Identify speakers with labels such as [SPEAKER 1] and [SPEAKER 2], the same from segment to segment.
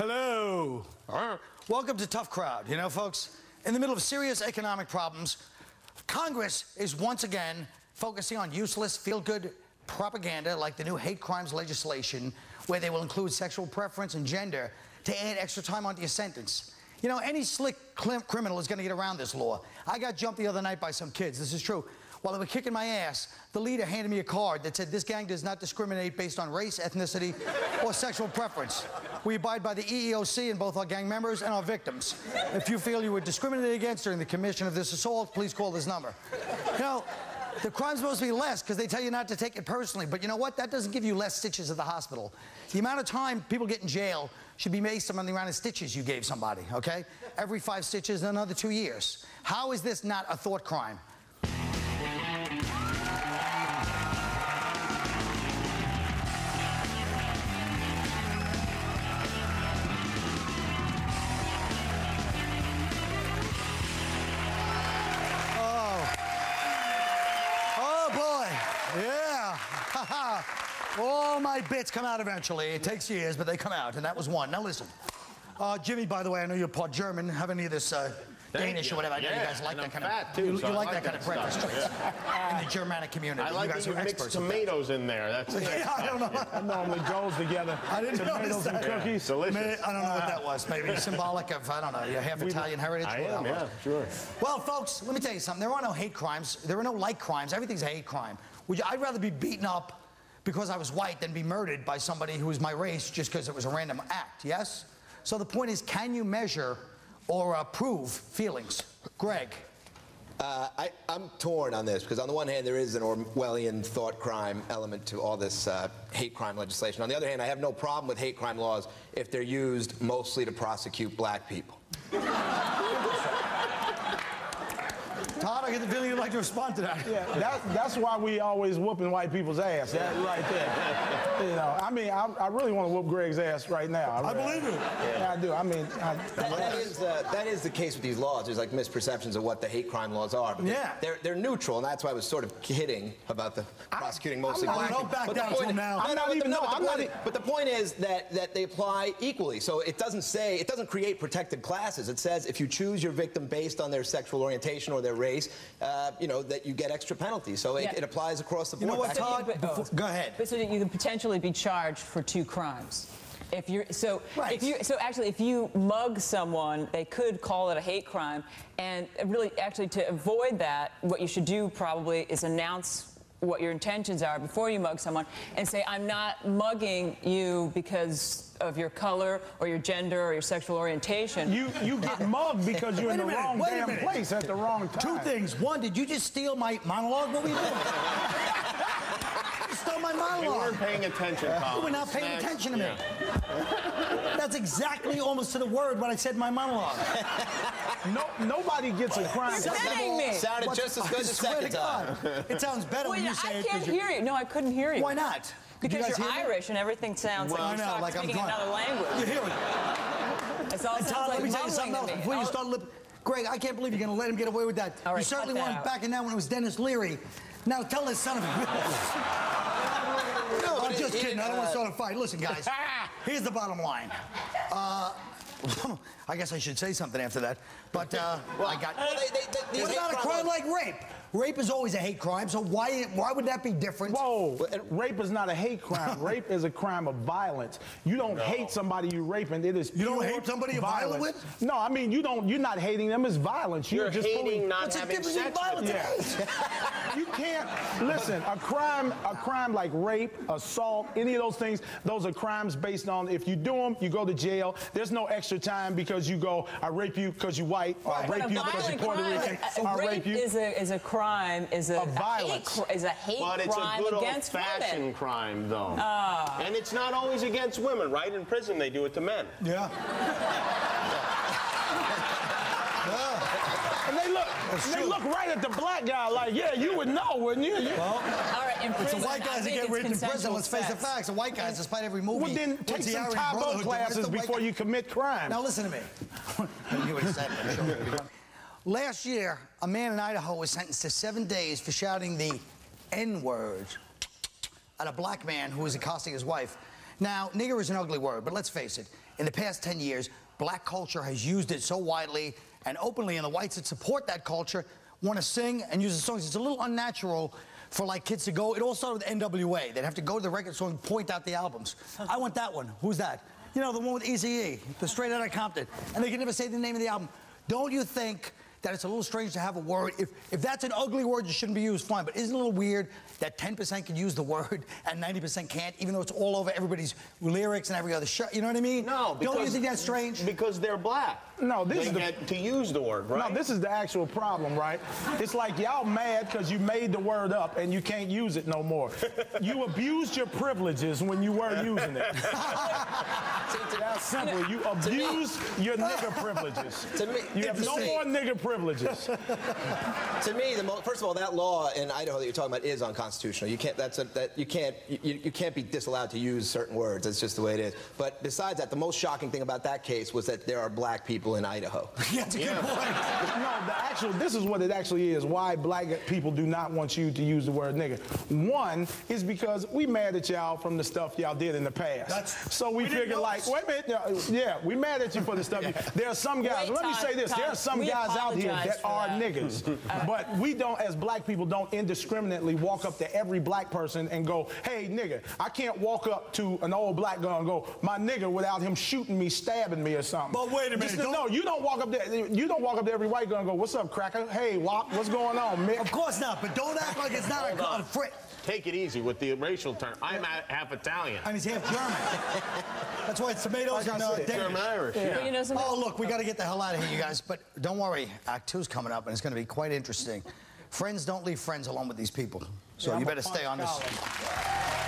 [SPEAKER 1] Hello. Welcome to Tough Crowd. You know, folks, in the middle of serious economic problems, Congress is once again focusing on useless, feel good propaganda like the new hate crimes legislation, where they will include sexual preference and gender to add extra time onto your sentence. You know, any slick criminal is going to get around this law. I got jumped the other night by some kids. This is true. While they were kicking my ass, the leader handed me a card that said this gang does not discriminate based on race, ethnicity, or sexual preference. We abide by the EEOC and both our gang members and our victims. If you feel you were discriminated against during the commission of this assault, please call this number. You know, the crime's supposed to be less because they tell you not to take it personally. But you know what? That doesn't give you less stitches at the hospital. The amount of time people get in jail should be based on the amount of stitches you gave somebody, okay? Every five stitches, another two years. How is this not a thought crime? All my bits come out eventually. It takes years, but they come out, and that was one. Now listen. Uh, Jimmy, by the way, I know you're part German. Have any of this uh, Danish or whatever? I know
[SPEAKER 2] yeah,
[SPEAKER 1] you guys like that kind
[SPEAKER 2] fat
[SPEAKER 1] of.
[SPEAKER 2] too,
[SPEAKER 1] you,
[SPEAKER 2] so
[SPEAKER 1] you like,
[SPEAKER 2] like
[SPEAKER 1] that,
[SPEAKER 2] that
[SPEAKER 1] kind of breakfast treats in the Germanic community.
[SPEAKER 2] I like
[SPEAKER 1] you guys
[SPEAKER 2] that you
[SPEAKER 1] are
[SPEAKER 2] mix tomatoes in there. That's it.
[SPEAKER 1] yeah, I don't know.
[SPEAKER 3] That normally goes together.
[SPEAKER 1] I didn't
[SPEAKER 3] Tomatoes
[SPEAKER 1] notice
[SPEAKER 3] and
[SPEAKER 1] that.
[SPEAKER 3] cookies.
[SPEAKER 2] Delicious.
[SPEAKER 1] May- I don't know what that was. Maybe symbolic of I don't know your half Italian heritage.
[SPEAKER 2] I am, yeah, sure.
[SPEAKER 1] Well, folks, let me tell you something. There are no hate crimes. There are no like crimes. Everything's a hate crime. Would you, I'd rather be beaten up because I was white than be murdered by somebody who was my race just because it was a random act. Yes. So the point is, can you measure or uh, prove feelings? Greg.
[SPEAKER 4] Uh, I, I'm torn on this because, on the one hand, there is an Orwellian thought crime element to all this uh, hate crime legislation. On the other hand, I have no problem with hate crime laws if they're used mostly to prosecute black people.
[SPEAKER 1] Todd, I get the feeling you'd like to respond to that.
[SPEAKER 3] Yeah, that, that's why we always whooping white people's ass. That right there. You know, I mean, I, I really want to whoop Greg's ass right now.
[SPEAKER 1] I
[SPEAKER 3] really-
[SPEAKER 1] believe you.
[SPEAKER 3] Yeah, I do. I mean, I,
[SPEAKER 4] That, that, is, uh, that is the case with these laws. There's like misperceptions of what the hate crime laws are. But
[SPEAKER 1] Yeah.
[SPEAKER 4] They're, they're neutral, and that's why I was sort of kidding about the prosecuting mostly
[SPEAKER 3] I'm not-
[SPEAKER 4] black
[SPEAKER 1] don't
[SPEAKER 4] people.
[SPEAKER 1] back
[SPEAKER 4] But the
[SPEAKER 1] down to
[SPEAKER 4] point-
[SPEAKER 1] now.
[SPEAKER 3] I'm not even-
[SPEAKER 4] no,
[SPEAKER 3] no,
[SPEAKER 4] but the
[SPEAKER 3] I'm not
[SPEAKER 4] point- But the point is that, that they apply equally. So it doesn't say, it doesn't create protected classes. It says if you choose your victim based on their sexual orientation or their race, uh, you know, that you get extra penalties. So it,
[SPEAKER 5] Yeah.
[SPEAKER 4] it applies across the
[SPEAKER 1] You
[SPEAKER 4] board.
[SPEAKER 1] know what, Todd?
[SPEAKER 5] But-
[SPEAKER 1] Before- go ahead.
[SPEAKER 5] But so that you can potentially be charged for two crimes. If you're so
[SPEAKER 1] Right.
[SPEAKER 5] if you so actually if you mug someone, they could call it a hate crime. And really, actually, to avoid that, what you should do probably is announce what your intentions are before you mug someone and say, I'm not mugging you because of your color or your gender or your sexual orientation.
[SPEAKER 3] you you get mugged because you're in
[SPEAKER 1] Wait a
[SPEAKER 3] the
[SPEAKER 1] minute,
[SPEAKER 3] wrong damn place at the wrong time.
[SPEAKER 1] Two things. One, did you just steal my monologue? What were you doing? you stole my
[SPEAKER 2] We
[SPEAKER 1] monologue.
[SPEAKER 2] weren't paying attention, Tom.
[SPEAKER 1] You were not paying
[SPEAKER 2] Snacks.
[SPEAKER 1] attention to me.
[SPEAKER 2] Yeah.
[SPEAKER 1] That's exactly almost to the word what I said in my monologue.
[SPEAKER 3] No, nobody gets a crime.
[SPEAKER 5] You're kidding me.
[SPEAKER 4] Sounded just as
[SPEAKER 1] I
[SPEAKER 4] good the second time.
[SPEAKER 1] It sounds better
[SPEAKER 5] Wait,
[SPEAKER 1] when you
[SPEAKER 5] I
[SPEAKER 1] say I
[SPEAKER 5] can't hear you. No, I couldn't hear you.
[SPEAKER 1] Why not? You
[SPEAKER 5] Because you're
[SPEAKER 1] hear me?
[SPEAKER 5] Irish and everything sounds
[SPEAKER 1] Well,
[SPEAKER 5] like you start
[SPEAKER 1] like I'm
[SPEAKER 5] speaking another language.
[SPEAKER 1] You hear it?
[SPEAKER 5] It's all
[SPEAKER 1] And Todd,
[SPEAKER 5] like
[SPEAKER 1] let me tell you something else before you
[SPEAKER 5] Oh,
[SPEAKER 1] start lip. Greg, I can't believe you're going to let him get away with that.
[SPEAKER 5] Right,
[SPEAKER 1] you certainly
[SPEAKER 5] that
[SPEAKER 1] weren't
[SPEAKER 5] out.
[SPEAKER 1] backing that when it was Denis Leary. Now tell this son of a
[SPEAKER 4] No,
[SPEAKER 1] I'm just kidding. I don't want
[SPEAKER 4] uh,
[SPEAKER 1] to start a fight. Listen, guys. Here's the bottom line. Uh, I guess I should say something after that. But uh, I got.
[SPEAKER 4] Well, they- they- they-
[SPEAKER 1] what about a
[SPEAKER 4] crime
[SPEAKER 1] like rape? Rape is always a hate crime. So why why would that be different?
[SPEAKER 3] Whoa, rape is not a hate crime. rape is a crime of violence. You don't hate somebody you raping. It is
[SPEAKER 1] You don't hate somebody you're violent with?
[SPEAKER 3] No, I mean you don't. You're not hating them. It's violence. You're,
[SPEAKER 2] You're
[SPEAKER 3] just
[SPEAKER 2] hating
[SPEAKER 3] pulling-
[SPEAKER 2] not
[SPEAKER 1] What's the
[SPEAKER 2] having
[SPEAKER 1] difference
[SPEAKER 2] sex
[SPEAKER 1] violence
[SPEAKER 2] with them.
[SPEAKER 1] hate?
[SPEAKER 3] You can't listen. A crime, a crime like rape, assault, any of those things, those are crimes based on if you do them, you go to jail. There's no extra time because you go, I rape you because you white, or I rape you because you're Puerto Rican,
[SPEAKER 5] a-
[SPEAKER 3] I
[SPEAKER 5] rape
[SPEAKER 3] rape you.
[SPEAKER 5] is a is a crime is a,
[SPEAKER 3] Of
[SPEAKER 5] a hate is a hate
[SPEAKER 2] But it's a
[SPEAKER 5] crime
[SPEAKER 2] good
[SPEAKER 5] against
[SPEAKER 2] old-fashioned
[SPEAKER 5] women.
[SPEAKER 2] crime, though.
[SPEAKER 5] Ah.
[SPEAKER 2] And it's not always against women, right? In prison, they do it to men.
[SPEAKER 1] Yeah.
[SPEAKER 3] And they look, they
[SPEAKER 1] true.
[SPEAKER 3] look right at the black guy like, yeah, you would know, wouldn't you? Well,
[SPEAKER 5] All right, in
[SPEAKER 1] It's
[SPEAKER 5] prison,
[SPEAKER 1] the white guys that
[SPEAKER 5] think
[SPEAKER 1] get
[SPEAKER 5] it's
[SPEAKER 1] raped in prison.
[SPEAKER 5] consensual
[SPEAKER 1] Let's face the facts. The white guys, despite every movie.
[SPEAKER 3] well, then take
[SPEAKER 1] the
[SPEAKER 3] some
[SPEAKER 1] Aryan
[SPEAKER 3] Tae Bo
[SPEAKER 1] Brotherhood do? Where's
[SPEAKER 3] classes before
[SPEAKER 1] guy?
[SPEAKER 3] you commit crime.
[SPEAKER 1] Now listen to me. Last year, a man in Idaho was sentenced to seven days for shouting the N-word at a black man who was accosting his wife. Now, nigger is an ugly word, but let's face it. In the past 10 years, black culture has used it so widely and openly, and the whites that support that culture want to sing and use the songs. It's a little unnatural for like kids to go. It all started with NWA. They'd have to go to the record store and point out the albums. I want that one. Who's that? You know, the one with Eazy-E, the Straight Outta Compton. And they can never say the name of the album. Don't you think that it's a little strange to have a word? If, if that's an ugly word, it shouldn't be used, fine. But isn't it a little weird that 10% can use the word and 90% can't, even though it's all over everybody's lyrics and every other show? You know what I mean?
[SPEAKER 2] No, because,
[SPEAKER 1] Don't you think that's strange?
[SPEAKER 2] Because they're black.
[SPEAKER 3] No, this
[SPEAKER 2] they
[SPEAKER 3] is the-
[SPEAKER 2] get to use the word, right?
[SPEAKER 3] No, this is the actual problem, right? It's like y'all mad because you made the word up and you can't use it no more. You abused your privileges when you were using it. That's simple. You abused your nigger privileges.
[SPEAKER 4] To me-
[SPEAKER 3] you have no
[SPEAKER 4] to me-
[SPEAKER 3] more nigger privileges.
[SPEAKER 4] To me, the mo- first of all, that law in Idaho that you're talking about is unconstitutional. You can't. That's a, that you can't. You, you can't be disallowed to use certain words. That's just the way it is. But besides that, the most shocking thing about that case was that there are black people in Idaho.
[SPEAKER 1] Yeah, that's a good point.
[SPEAKER 3] no, the actual, this is what it actually is. Why black people do not want you to use the word nigger. One is because we mad at y'all from the stuff y'all did in the past.
[SPEAKER 1] That's-
[SPEAKER 3] so we,
[SPEAKER 1] we didn't
[SPEAKER 3] figured like, wait a minute, yeah, yeah, we mad at you for the stuff. you- There are some guys.
[SPEAKER 5] Wait,
[SPEAKER 3] let me say this: there are some guys out here that are
[SPEAKER 5] that.
[SPEAKER 3] niggas, but we don't, as black people, don't indiscriminately walk up to every black person and go, "Hey, nigga." I can't walk up to an old black guy and go, "My nigga," without him shooting me, stabbing me, or something.
[SPEAKER 1] But wait a minute,
[SPEAKER 3] Just-
[SPEAKER 1] don't-
[SPEAKER 3] no, you don't walk up there. You don't walk up to every white guy and go, "What's up, cracker? Hey, Wop, what's going on, Mick?"
[SPEAKER 1] Of course not, but don't act like it's not a, a fri-
[SPEAKER 2] Take it easy with the racial term. I'm a- half Italian.
[SPEAKER 1] And he's half German. That's why it's tomatoes
[SPEAKER 3] Like I
[SPEAKER 1] and uh, Danish.
[SPEAKER 2] German Irish.
[SPEAKER 5] But
[SPEAKER 2] Yeah.
[SPEAKER 5] you know?
[SPEAKER 1] Oh, look, we got to get the hell out of here, you guys. But don't worry, Act Two's coming up, and it's going to be quite interesting. Friends don't leave friends alone with these people. So
[SPEAKER 3] Yeah,
[SPEAKER 1] you better stay on
[SPEAKER 3] punch
[SPEAKER 1] this.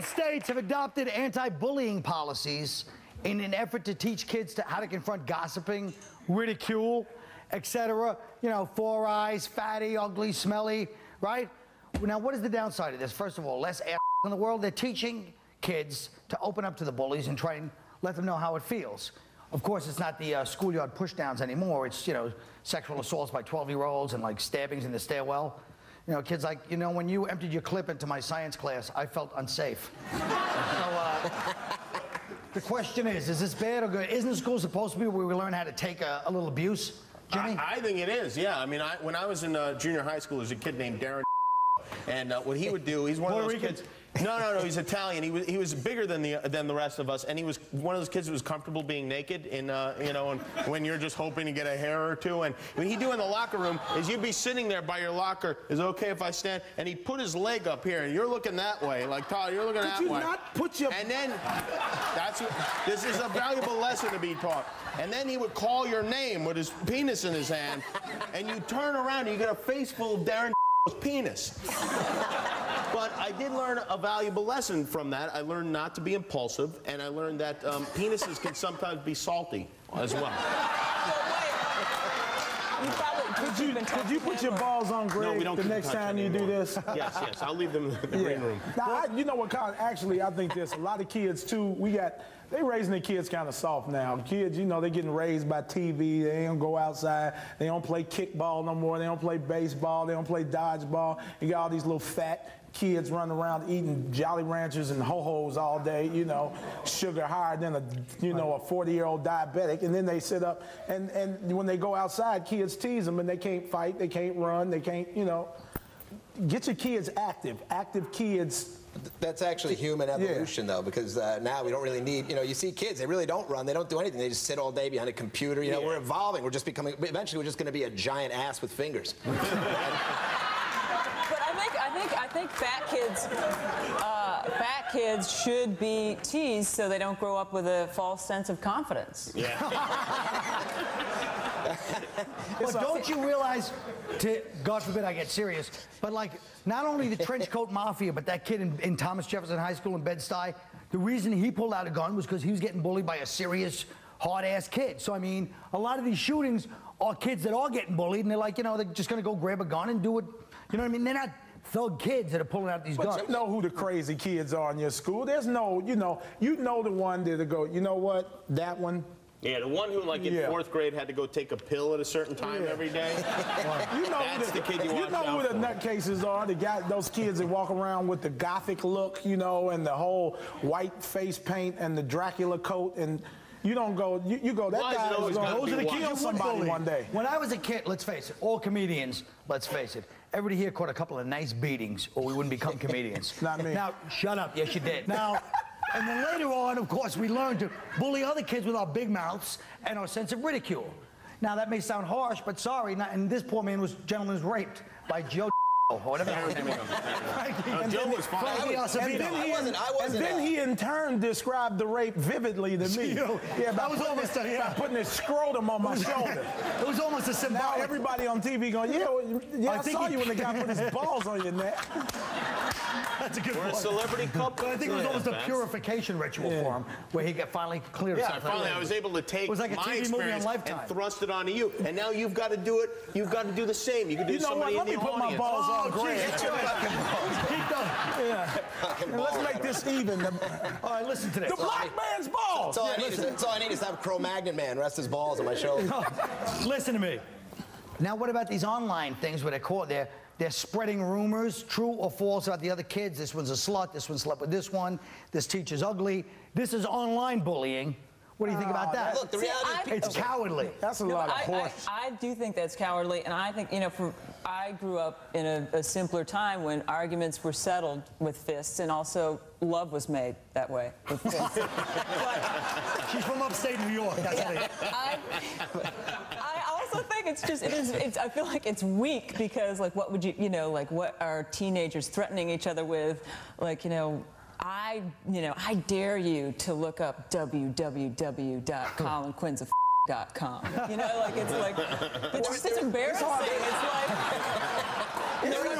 [SPEAKER 1] States have adopted anti-bullying policies in an effort to teach kids to how to confront gossiping, ridicule, etc. You know, four eyes, fatty, ugly, smelly, right? Now, what is the downside of this? First of all, less ass in the world. They're teaching kids to open up to the bullies and try and let them know how it feels. Of course, it's not the uh, schoolyard pushdowns anymore. It's, you know, sexual assaults by 12-year-olds and, like, stabbings in the stairwell. You know, kids like, you know, when you emptied your clip into my science class, I felt unsafe. so, uh, the question is, is this bad or good? Isn't school supposed to be where we learn how to take a, a little abuse? Jimmy?
[SPEAKER 2] I, I think it is. Yeah. I mean, I, when I was in uh, junior high school, there was a kid named Darren. And uh, what he would do, he's one of those
[SPEAKER 1] Rican?
[SPEAKER 2] kids. No, no, no. He's Italian. He was he was bigger than the than the rest of us, and he was one of those kids who was comfortable being naked. In uh, you know, and when you're just hoping to get a hair or two, and what he'd do in the locker room is you'd be sitting there by your locker. Is it okay if I stand? And he'd put his leg up here, and you're looking that way, like Todd, you're looking
[SPEAKER 3] Could
[SPEAKER 2] that
[SPEAKER 3] you
[SPEAKER 2] way.
[SPEAKER 3] not put your-
[SPEAKER 2] And then that's what, this is a valuable lesson to be taught. And then he would call your name with his penis in his hand, and you turn around, and you get a face full of Darren penis. But I did learn a valuable lesson from that. I learned not to be impulsive, and I learned that um, penises can sometimes be salty as well.
[SPEAKER 3] Could you, could you put your balls on Greg
[SPEAKER 2] we don't
[SPEAKER 3] the next
[SPEAKER 2] touch
[SPEAKER 3] time you do this?
[SPEAKER 2] Yes, yes. I'll leave them in the green room.
[SPEAKER 3] Now, I, you know what, Colin? Actually, I think there's a lot of kids too. We got they raising their kids kind of soft now. Kids, you know, they're getting raised by TV. They don't go outside. They don't play kickball no more. They don't play baseball. They don't play dodgeball. You got all these little fat kids running around eating Jolly Ranchers and ho-hos all day. You know, sugar higher than a you know a 40-year-old diabetic. And then they sit up and and when they go outside, kids tease them and they can't fight. They can't run. They can't you know. Get your kids active. Active kids
[SPEAKER 4] That's actually human evolution, though, because uh, now we don't really need, you know, you see kids, they really don't run, they don't do anything, they just sit all day behind a computer. You know,
[SPEAKER 2] Yeah.
[SPEAKER 4] we're evolving, we're just becoming, eventually we're just going to be a giant ass with fingers.
[SPEAKER 5] But I think I think I think fat kids, uh, fat kids should be teased so they don't grow up with a false sense of confidence.
[SPEAKER 1] But don't you realize, to, God forbid I get serious, but like not only the trench coat mafia, but that kid in, in Thomas Jefferson High School in Bed-Stuy, the reason he pulled out a gun was because he was getting bullied by a serious, hard-ass kid. So I mean, a lot of these shootings are kids that are getting bullied, and they're like, you know, they're just gonna go grab a gun and do it. You know what I mean? They're not thug kids that are pulling out these
[SPEAKER 3] But
[SPEAKER 1] guns.
[SPEAKER 3] you know who the crazy kids are in your school. There's no, you know, you know the one that'll go, you know what, that one.
[SPEAKER 2] Yeah, the one who, like in
[SPEAKER 3] Yeah.
[SPEAKER 2] fourth grade, had to go take a pill at a certain time
[SPEAKER 3] Yeah.
[SPEAKER 2] every day.
[SPEAKER 3] You know
[SPEAKER 2] That's
[SPEAKER 3] who
[SPEAKER 2] the kid you watch
[SPEAKER 3] know who the nutcases are. The guy, those kids that walk around with the gothic look, you know, and the whole white face paint and the Dracula coat, and you don't go, you, you go. That
[SPEAKER 2] Why
[SPEAKER 3] guy is going
[SPEAKER 2] gotta
[SPEAKER 3] those are the
[SPEAKER 2] white?
[SPEAKER 3] kill
[SPEAKER 2] You
[SPEAKER 3] somebody one day.
[SPEAKER 1] When I was a kid, let's face it, all comedians, let's face it, everybody here caught a couple of nice beatings or we wouldn't become comedians.
[SPEAKER 3] Not me.
[SPEAKER 1] Now, shut up. Yes, you did. Now, and then later on, of course, we learned to bully other kids with our big mouths and our sense of ridicule. Now, that may sound harsh, but sorry, not, and this poor man was, gentleman was raped by Joe oh, or whatever the hell his name is. Frankie-
[SPEAKER 2] No,
[SPEAKER 1] and
[SPEAKER 2] Joe
[SPEAKER 1] then-
[SPEAKER 2] was fine.
[SPEAKER 1] Frankie
[SPEAKER 4] I was-
[SPEAKER 3] And then,
[SPEAKER 4] I
[SPEAKER 3] he,
[SPEAKER 4] wasn't- I wasn't,
[SPEAKER 3] and then he in turn described the rape vividly to me.
[SPEAKER 1] You-
[SPEAKER 3] yeah, by
[SPEAKER 1] that was
[SPEAKER 3] putting
[SPEAKER 1] almost
[SPEAKER 3] his-
[SPEAKER 1] a- yeah.
[SPEAKER 3] by putting his scrotum on my shoulder.
[SPEAKER 1] It was almost a
[SPEAKER 3] Now everybody on TV going, yeah, yeah,
[SPEAKER 1] I
[SPEAKER 3] I, saw
[SPEAKER 1] he-
[SPEAKER 3] you when the guy put his balls on your neck.
[SPEAKER 1] That's a good
[SPEAKER 2] We're a celebrity couple.
[SPEAKER 1] But I think it was
[SPEAKER 2] Yeah,
[SPEAKER 1] almost a purification ritual for him, where he got finally cleared
[SPEAKER 2] Yeah,
[SPEAKER 1] himself.
[SPEAKER 2] finally I was able to take
[SPEAKER 1] It was like a
[SPEAKER 2] my
[SPEAKER 1] TV movie on
[SPEAKER 2] experience
[SPEAKER 1] Lifetime.
[SPEAKER 2] and thrust it onto you. And now you've got to do it. You've got to do the same. You can do
[SPEAKER 3] You know what?
[SPEAKER 2] somebody
[SPEAKER 3] Let
[SPEAKER 2] in
[SPEAKER 3] me
[SPEAKER 2] the
[SPEAKER 3] put my
[SPEAKER 2] audience.
[SPEAKER 3] balls
[SPEAKER 1] Oh,
[SPEAKER 3] on Grant.
[SPEAKER 1] gee, that's right. Keep going.
[SPEAKER 3] Yeah. And let's make this even.
[SPEAKER 1] All right, listen to this.
[SPEAKER 3] the black man's balls.
[SPEAKER 4] That's all, I need is, that's all I need is to have Cro-Magnon man rest his balls on my shoulder.
[SPEAKER 1] Listen to me. Now, what about these online things where they're caught? They're they're spreading rumors, true or false, about the other kids. This one's a slut. This one slept with this one. This teacher's ugly. This is online bullying. What do you think about oh, that?
[SPEAKER 4] Look, the reality
[SPEAKER 5] I,
[SPEAKER 4] people,
[SPEAKER 1] it's cowardly.
[SPEAKER 3] That's a
[SPEAKER 5] No,
[SPEAKER 3] lot of
[SPEAKER 5] I,
[SPEAKER 3] horse.
[SPEAKER 5] I, I do think that's cowardly, and I think you know, from I grew up in a, a simpler time when arguments were settled with fists, and also love was made that way with fists. but
[SPEAKER 1] She's from upstate New York. That's what it is.
[SPEAKER 5] I, I also think it's just it is. It's, I feel like it's weak because like what would you you know like what are teenagers threatening each other with, like you know. I, you know, I dare you to look up www.colinquinsaf.com. You know, like it's like it's it's embarrassing. It's like
[SPEAKER 3] It's
[SPEAKER 4] There
[SPEAKER 3] real
[SPEAKER 4] is-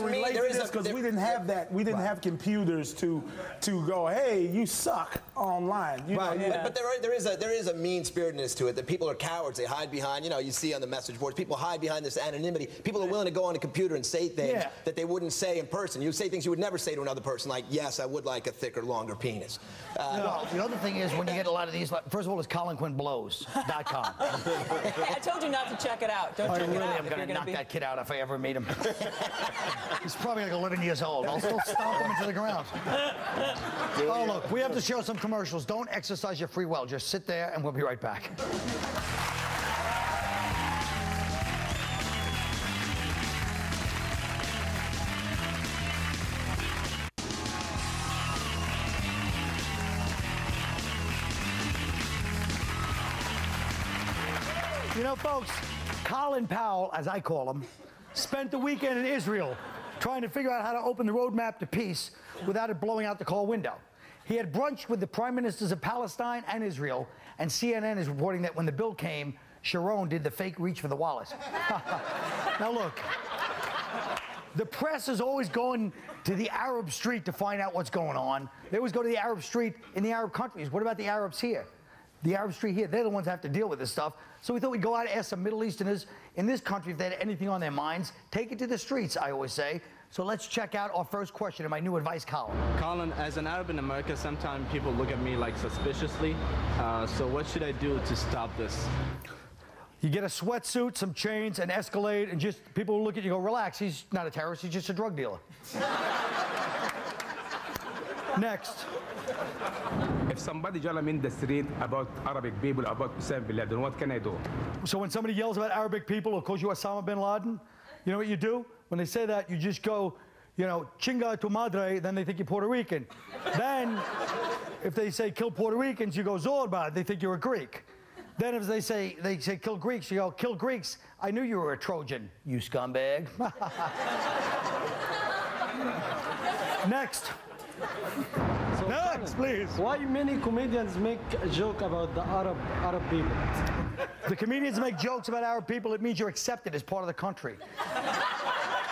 [SPEAKER 3] hard for
[SPEAKER 4] there
[SPEAKER 3] to relate
[SPEAKER 4] there
[SPEAKER 3] to this because we didn't have that. We didn't have computers to to go, hey, you suck online. You
[SPEAKER 4] Right,
[SPEAKER 3] know, you-
[SPEAKER 4] but, but there, are, there is a there is a mean spiritedness to it that people are cowards. They hide behind. You know, you see on the message boards, people hide behind this anonymity. People are willing to go on a computer and say things
[SPEAKER 1] Yeah.
[SPEAKER 4] that they wouldn't say in person. You say things you would never say to another person, like, "Yes, I would like a thicker, longer penis." Uh,
[SPEAKER 1] Well, the other thing is when you get a lot of these, like, first of all, it's ColinQuinnBlows.com.
[SPEAKER 5] I told you not to check it out. Don't
[SPEAKER 1] I
[SPEAKER 5] check
[SPEAKER 1] really
[SPEAKER 5] it out.
[SPEAKER 1] am
[SPEAKER 5] if
[SPEAKER 1] going to knock
[SPEAKER 5] be-
[SPEAKER 1] that kid out if I ever meet him. He's probably like 11 years old. I'll still stomp him into the ground. Oh, look, we have to show some commercials. Don't exercise your free will. Just sit there and we'll be right back. You know, folks, Colin Powell, as I call him, spent the weekend in Israel trying to figure out how to open the roadmap to peace without it blowing out the car window. He had brunch with the prime ministers of Palestine and Israel, and CNN is reporting that when the bill came, Sharon did the fake reach for the wallet. now, look, the press is always going to the Arab street to find out what's going on. They always go to the Arab street in the Arab countries. What about the Arabs here? The Arab street here, they're the ones that have to deal with this stuff. So we thought we'd go out and ask some Middle Easterners in this country if they had anything on their minds. Take it to the streets, I always say. So let's check out our first question in my new advice column.
[SPEAKER 6] Colin, as an Arab in America, sometimes people look at me like suspiciously. Uh, so what should I do to stop this?
[SPEAKER 1] You get a sweatsuit, some chains, an Escalade, and just people will look at you and go, relax, he's not a terrorist, he's just a drug dealer. Next.
[SPEAKER 7] If somebody yell me in the street about Arabic people, about Osama bin Laden, what can I do?
[SPEAKER 1] So when somebody yells about Arabic people or calls you Osama bin Laden, you know what you do? When they say that, you just go, you know, chinga tu madre, then they think you're Puerto Rican. then, if they say kill Puerto Ricans, you go Zorba, they think you're a Greek. Then if they say they say kill Greeks, you go kill Greeks. I knew you were a Trojan, you scumbag. Next. Next, please.
[SPEAKER 8] Why many comedians make a joke about the Arab Arab people?
[SPEAKER 1] The comedians make jokes about Arab people. It means you're accepted as part of the country.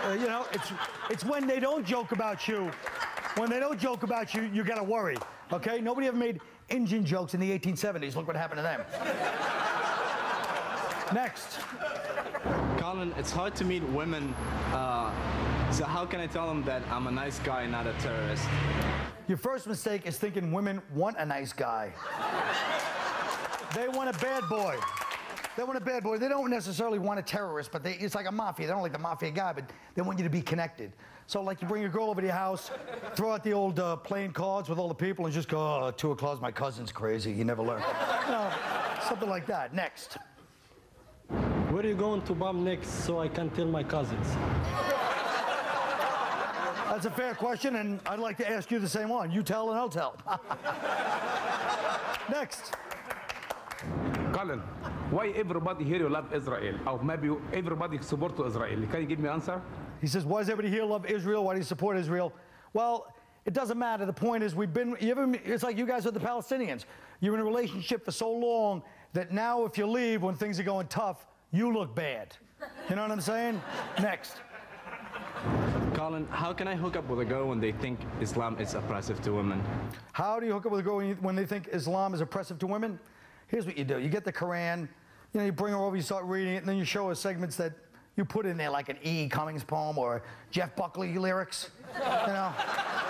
[SPEAKER 1] Uh, you know, it's it's when they don't joke about you. When they don't joke about you, you gotta worry. Okay? Nobody ever made Indian jokes in the 1870s. Look what happened to them. Next.
[SPEAKER 6] Colin, it's hard to meet women uh, So how can I tell them that I'm a nice guy, not a terrorist?
[SPEAKER 1] Your first mistake is thinking women want a nice guy. they want a bad boy. They want a bad boy. They don't necessarily want a terrorist, but they, it's like a mafia. They don't like the mafia guy, but they want you to be connected. So, like, you bring your girl over to your house, throw out the old uh, playing cards with all the people, and just go, oh, two o'clock, my cousin's crazy. You never learn. you know, something like that. Next.
[SPEAKER 8] Where are you going to bomb next so I can tell my cousins?
[SPEAKER 1] That's a fair question, and I'd like to ask you the same one. You tell, and I'll tell. Next.
[SPEAKER 7] Colin, why everybody here you love Israel? Or maybe everybody support to Israel? Can you give me an answer?
[SPEAKER 1] He says, why does everybody here love Israel? Why do you support Israel? Well, it doesn't matter. The point is, we've been, you ever, it's like you guys are the Palestinians. You're in a relationship for so long that now if you leave when things are going tough, you look bad. You know what I'm saying? Next.
[SPEAKER 6] Colin, how can I hook up with a girl when they think Islam is oppressive to women?
[SPEAKER 1] How do you hook up with a girl when, you, when they think Islam is oppressive to women? Here's what you do. You get the Quran, you know, you bring her over, you start reading it, and then you show her segments that you put in there, like an E. Cummings poem or Jeff Buckley lyrics, you know.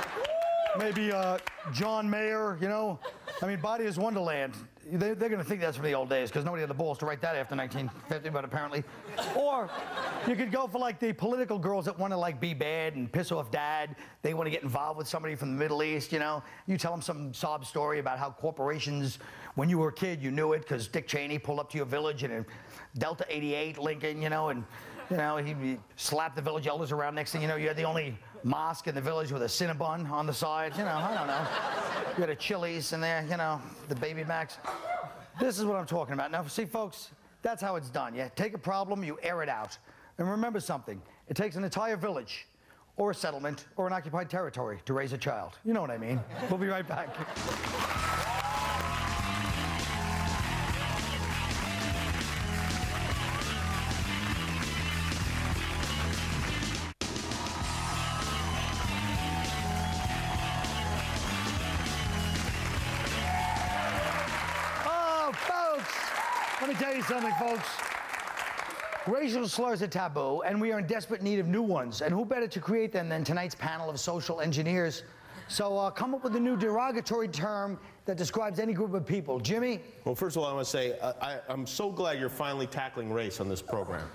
[SPEAKER 1] Maybe uh, John Mayer, you know. I mean, Body is Wonderland. They, they're going to think that's from the old days because nobody had the balls to write that after 1950, but apparently. Or you could go for like the political girls that want to like be bad and piss off dad. They want to get involved with somebody from the Middle East, you know. You tell them some sob story about how corporations, when you were a kid, you knew it because Dick Cheney pulled up to your village and in Delta 88 Lincoln, you know, and you know, he, he slapped the village elders around. Next thing you know, you had the only mosque in the village with a Cinnabon on the side. You know, I don't know. You had a Chili's in there, you know, the Baby Macs. This is what I'm talking about. Now, see, folks, that's how it's done. You take a problem, you air it out. And remember something it takes an entire village or a settlement or an occupied territory to raise a child. You know what I mean. We'll be right back. Me tell you something, folks. Racial slurs are taboo, and we are in desperate need of new ones. And who better to create them than tonight's panel of social engineers? So uh, come up with a new derogatory term that describes any group of people. Jimmy?
[SPEAKER 2] Well, first of all, I want to say uh, I, I'm so glad you're finally tackling race on this program.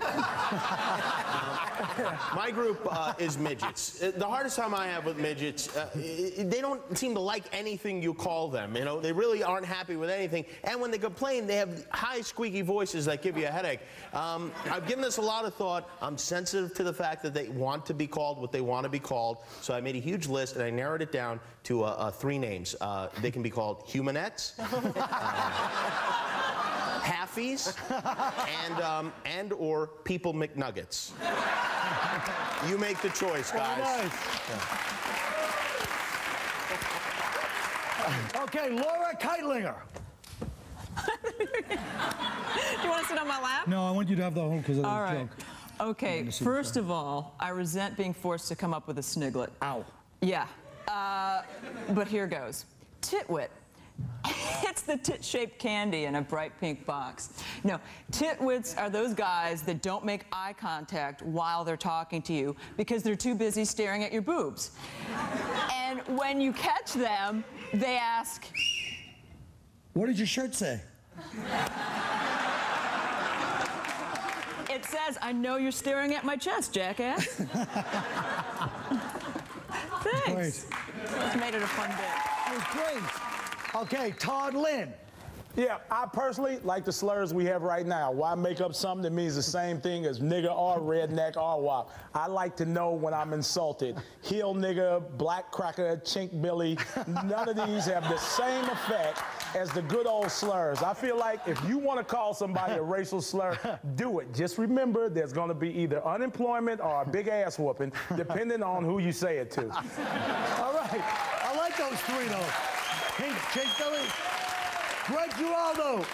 [SPEAKER 2] My group uh, is midgets. Uh, The hardest time I have with midgets, uh, they don't seem to like anything you call them. You know, they really aren't happy with anything. And when they complain, they have high, squeaky voices that give you a headache. Um, I've given this a lot of thought. I'm sensitive to the fact that they want to be called what they want to be called. So I made a huge list and I narrowed it down to uh, uh, three names. Uh, they can be called humanettes. halfies and um, and or people McNuggets. You make the choice, guys.
[SPEAKER 1] Okay, Laura Kightlinger.
[SPEAKER 5] Do you want to sit on my lap?
[SPEAKER 1] No, I want you to have the whole because of the
[SPEAKER 5] All right.
[SPEAKER 1] joke.
[SPEAKER 5] Okay, first of all, I resent being forced to come up with a sniglet.
[SPEAKER 1] Ow.
[SPEAKER 5] Yeah. Uh, but here goes. Titwit. It's the tit-shaped candy in a bright pink box. No, titwits are those guys that don't make eye contact while they're talking to you because they're too busy staring at your boobs. And when you catch them, they ask,
[SPEAKER 1] What did your shirt say?
[SPEAKER 5] it says, I know you're staring at my chest, jackass. Thanks. It's made it a fun bit.
[SPEAKER 1] It was great. Okay, Todd Lynn.
[SPEAKER 3] Yeah, I personally like the slurs we have right now. Why make up something that means the same thing as nigga or redneck or wop? I like to know when I'm insulted. Heel nigga, black cracker, chink billy, none of these have the same effect as the good old slurs. I feel like if you want to call somebody a racial slur, do it. Just remember there's going to be either unemployment or a big ass whooping, depending on who you say it to.
[SPEAKER 1] All right. I like those three, though. Pink, Jake Billy. Greg Giraldo.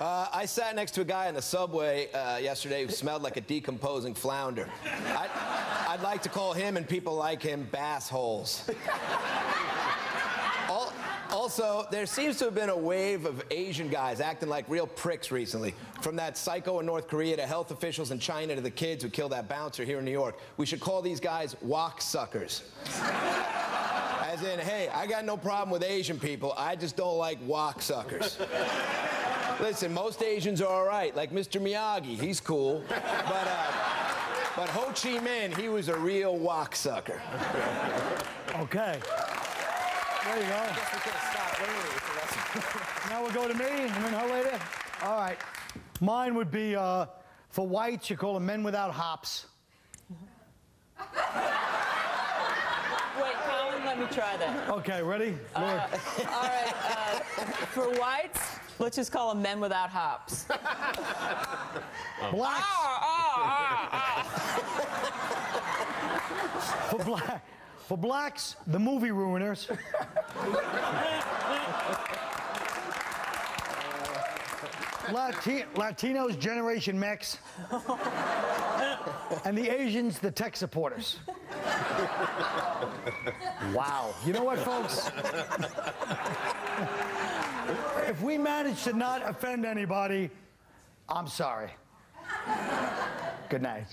[SPEAKER 4] Uh, I sat next to a guy in the subway uh, yesterday who smelled like a decomposing flounder. I'd, I'd like to call him and people like him bass holes. Al- also, Also, there seems to have been a wave of Asian guys acting like real pricks recently. From that psycho in North Korea to health officials in China to the kids who killed that bouncer here in New York. We should call these guys wok suckers. As in, hey, I got no problem with Asian people. I just don't like wok suckers. Listen, most Asians are all right, like Mr. Miyagi. He's cool. But, uh, but Ho Chi Minh, he was a real wok sucker.
[SPEAKER 1] Okay. There you go. now we'll go to me and then her later. All right. Mine would be uh, for whites, you call them men without hops.
[SPEAKER 5] Let me try that.
[SPEAKER 1] Okay, ready? Lord.
[SPEAKER 5] All right. Uh, for whites, let's just call them men without hops.
[SPEAKER 1] Blacks.
[SPEAKER 5] Ah,
[SPEAKER 1] For black. For blacks, the movie ruiners. Lati- Latinos, Generation Mex. and the Asians, the tech supporters. Wow. You know what, folks? if we manage to not offend anybody, I'm sorry. Good night.